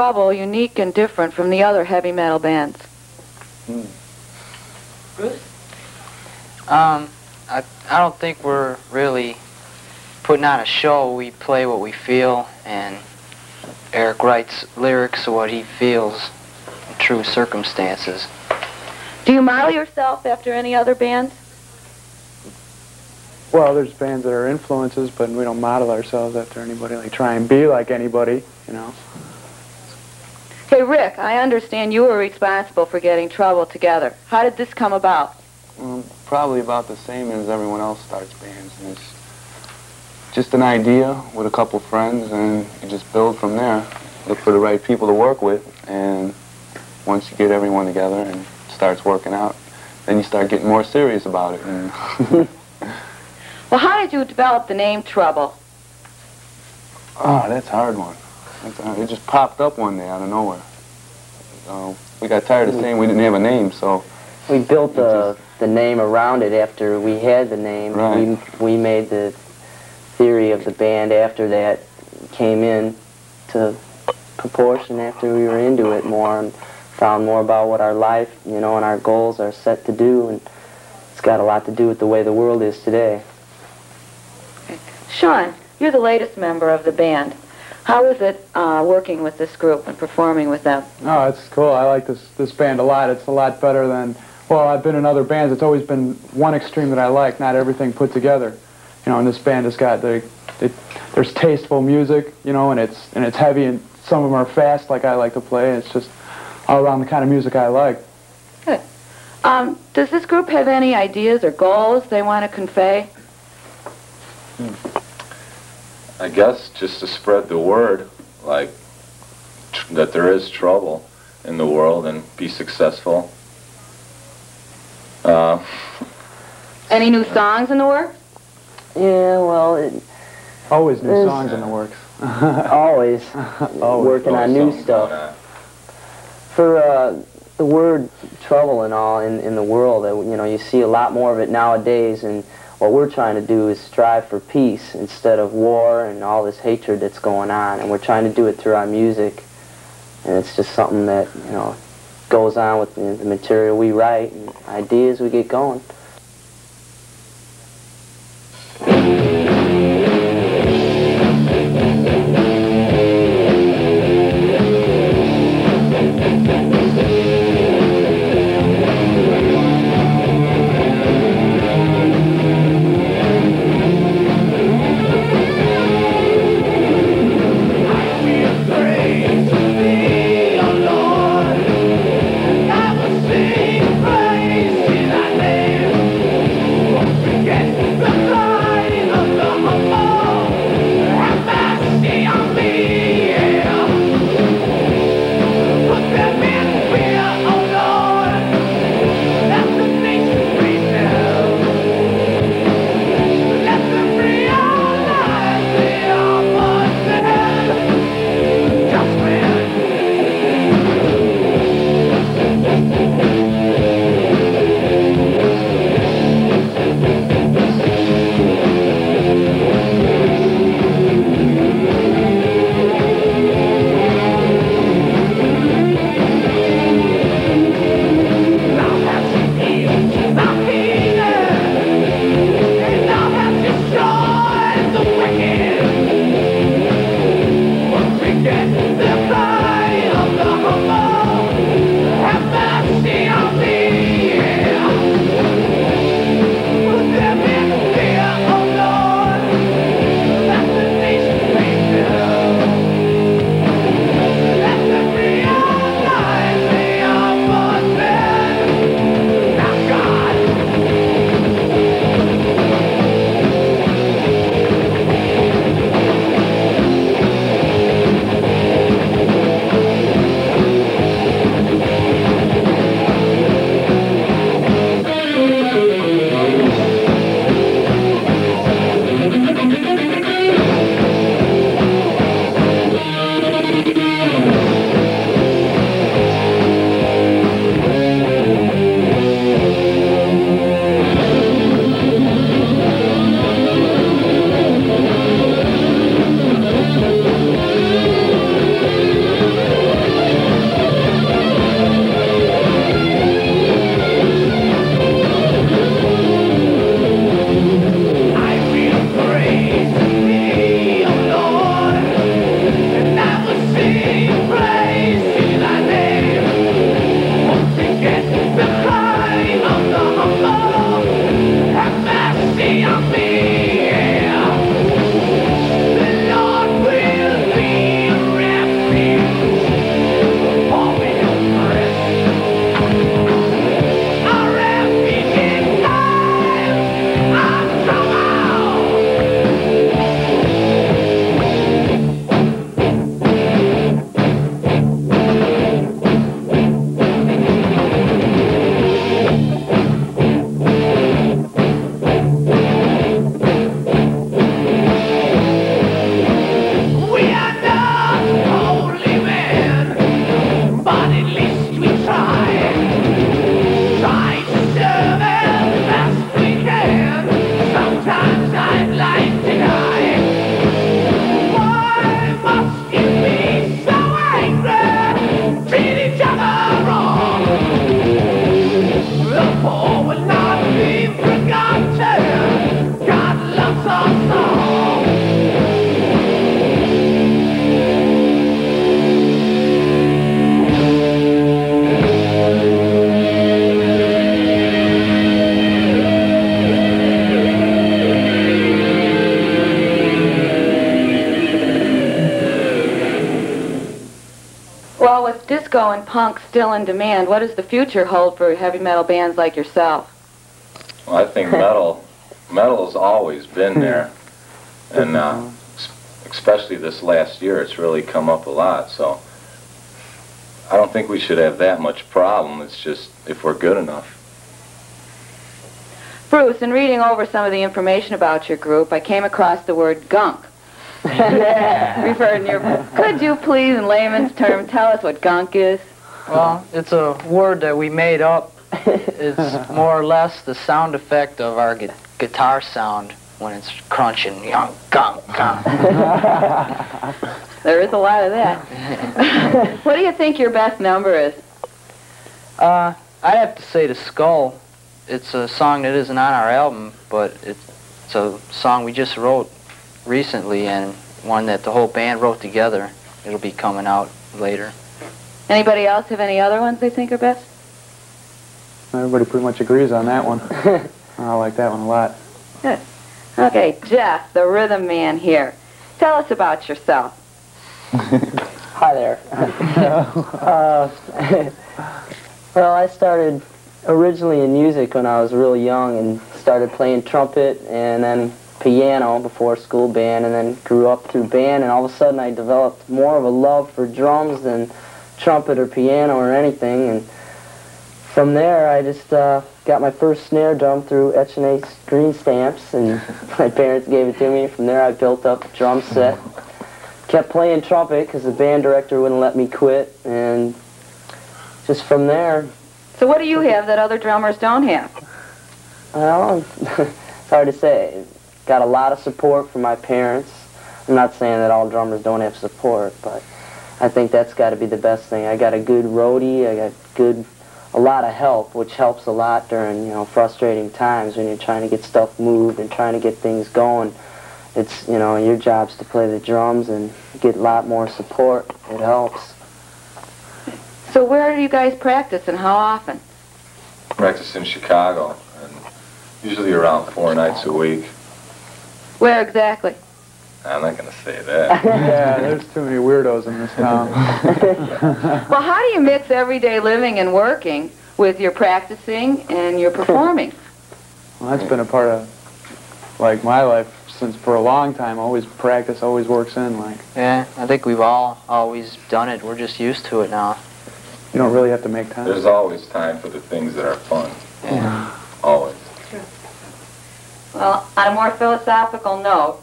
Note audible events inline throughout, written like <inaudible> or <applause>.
what makes Trouble unique and different from the other heavy metal bands? Hmm. Bruce? Um, I, I don't think we're really putting on a show. We play what we feel, and Eric writes lyrics of what he feels in true circumstances. Do you model yourself after any other bands? Well, there's bands that are influences, but we don't model ourselves after anybody. Like try and be like anybody, you know. Hey, Rick, I understand you were responsible for getting Trouble together. How did this come about? Well, probably about the same as everyone else starts bands. And it's just an idea with a couple friends, and you just build from there. Look for the right people to work with, and once you get everyone together and it starts working out, then you start getting more serious about it. <laughs> Well, how did you develop the name Trouble? oh, that's a hard one. That's hard. It just popped up one day out of nowhere. So we got tired of saying we didn't have a name, so We built the the name around it after we had the name. Right. We we made the theory of the band after that came in to proportion after we were into it more and found more about what our life, you know, and our goals are set to do and it's got a lot to do with the way the world is today. Sean, you're the latest member of the band. How is it uh, working with this group and performing with them? Oh, it's cool. I like this this band a lot. It's a lot better than well, I've been in other bands. It's always been one extreme that I like, not everything put together. You know, and this band has got the it, there's tasteful music, you know, and it's and it's heavy and some of them are fast like I like to play. It's just all around the kind of music I like. Good. Um, does this group have any ideas or goals they want to convey? I guess just to spread the word, like tr- that there is trouble in the world and be successful. Uh, <laughs> Any new songs in the works? Yeah, well, it, Always new songs in the works. <laughs> always Always. working on new stuff. for uh, the word trouble and all in, in the world, uh, you know, you see a lot more of it nowadays, and what we're trying to do is strive for peace instead of war and all this hatred that's going on, and we're trying to do it through our music, and it's just something that, you know, goes on with the, material we write and ideas we get going. life. Disco and punk still in demand, what does the future hold for heavy metal bands like yourself? Well, I think metal, metal's always been <laughs> there, and uh, especially this last year, it's really come up a lot. So I don't think we should have that much problem. It's just if we're good enough. Bruce, in reading over some of the information about your group, I came across the word gunk. Referred in your. Could you please, in layman's term, tell us what gunk is? Well, it's a word that we made up. It's <laughs> more or less the sound effect of our gu- guitar sound when it's crunching. You gunk, gunk. <laughs> There is a lot of that. <laughs> what do you think your best number is? Uh, I'd have to say the Skull. It's a song that isn't on our album, but it's, it's a song we just wrote recently and one that the whole band wrote together. It'll be coming out later. Anybody else have any other ones they think are best? Everybody pretty much agrees on that one. <laughs> I like that one a lot. Okay, Jeff, the rhythm man here. Tell us about yourself. <laughs> Hi there. <laughs> uh, well, I started originally in music when I was real young and started playing trumpet and then piano before school band and then grew up through band and all of a sudden I developed more of a love for drums than trumpet or piano or anything and from there I just uh, got my first snare drum through H&A green stamps and <laughs> my parents gave it to me. From there I built up a drum set kept playing trumpet because the band director wouldn't let me quit, and just from there, So what do you have that other drummers don't have? well, <laughs> it's hard to say. Got a lot of support from my parents. I'm not saying that all drummers don't have support, but I think that's got to be the best thing. I got a good roadie. I got good, a lot of help, which helps a lot during you know frustrating times when you're trying to get stuff moved and trying to get things going. It's you know your job's to play the drums and get a lot more support. It helps. So where do you guys practice and how often? Practice in Chicago, and usually around four nights a week. Where exactly? I'm not going to say that. <laughs> yeah, there's too many weirdos in this town. <laughs> Well, how do you mix everyday living and working with your practicing and your performing? Well, that's been a part of, like, my life since for a long time. Always practice, always works in. Like, Yeah, I think we've all always done it. We're just used to it now. you don't really have to make time. There's always time for the things that are fun. Yeah. Always. Well, on a more philosophical note,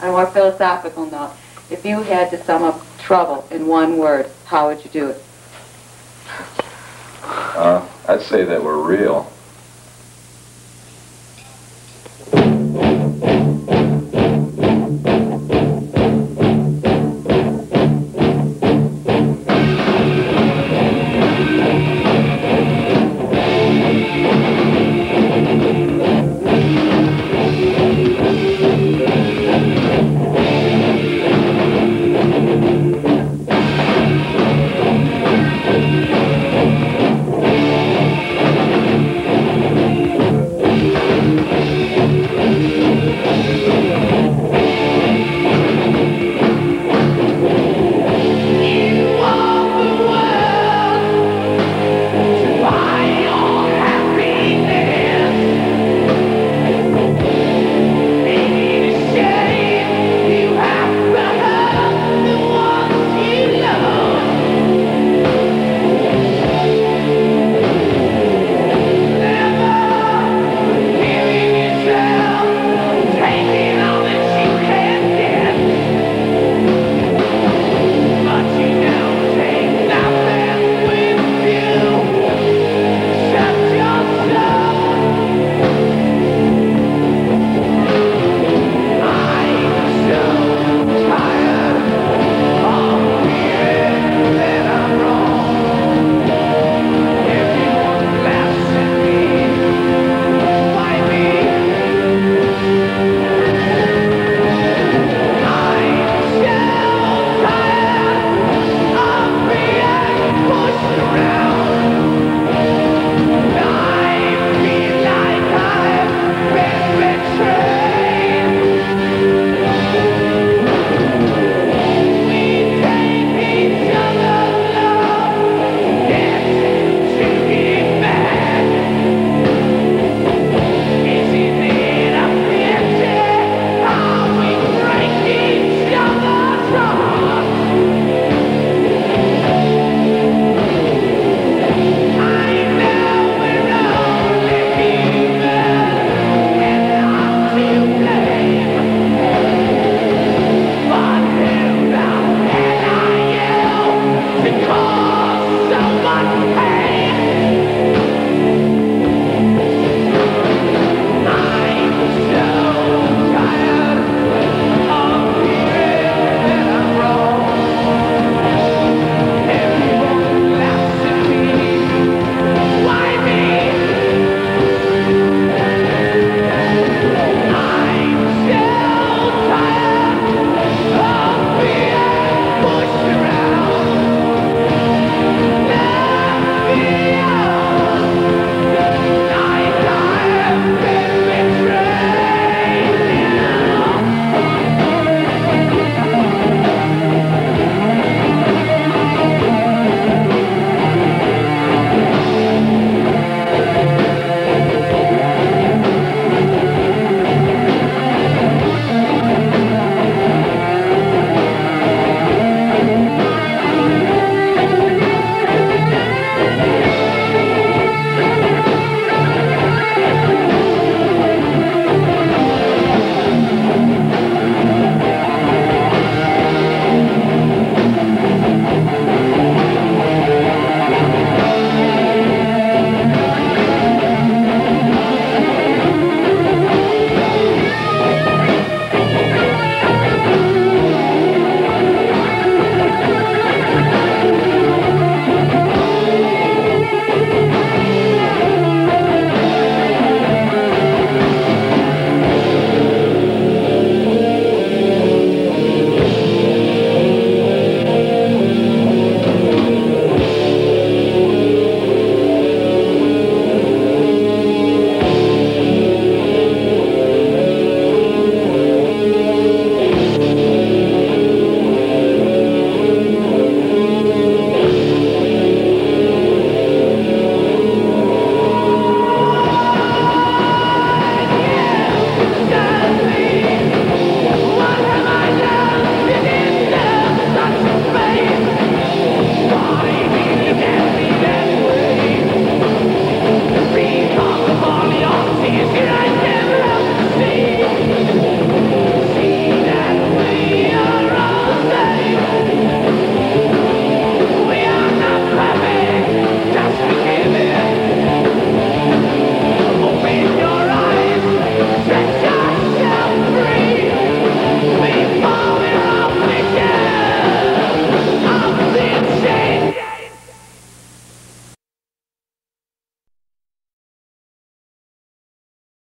on a more philosophical note, if you had to sum up trouble in one word, how would you do it? Uh, I'd say that we're real.